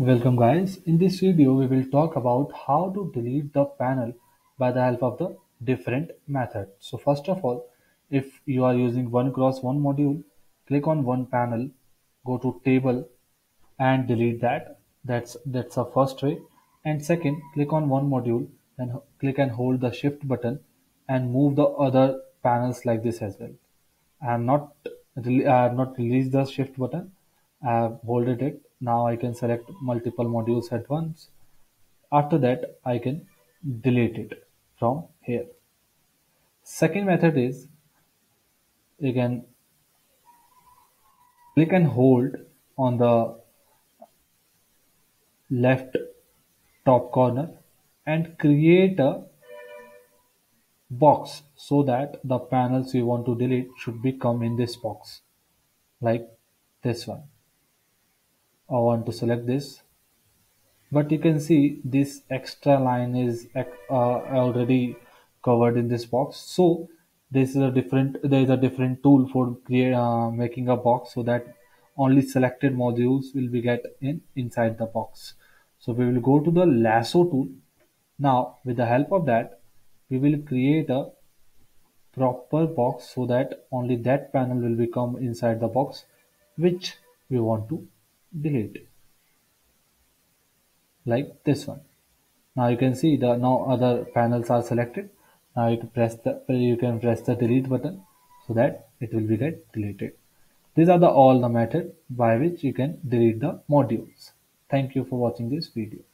Welcome guys, in this video we will talk about how to delete the panel by the help of the different method. So first of all, if you are using one cross one module, click on one panel, go to table and delete that. That's that's the first way. And second, click on one module and click and hold the shift button and move the other panels like this as well. I not have not released the shift button. I have holded it. Now I can select multiple modules at once. After that, I can delete it from here. Second method is you can click and hold on the left top corner and create a box so that the panels you want to delete should become in this box like this one I want to select this. But you can see this extra line is uh, already covered in this box. So this is a different there is a different tool for create uh, making a box so that only selected modules will be get in inside the box. So we will go to the lasso tool. Now with the help of that we will create a proper box so that only that panel will become inside the box which we want to delete. Like this one. Now you can see the now other panels are selected. Now you can press the you can press the delete button so that it will be get deleted. These are the all the method by which you can delete the modules. Thank you for watching this video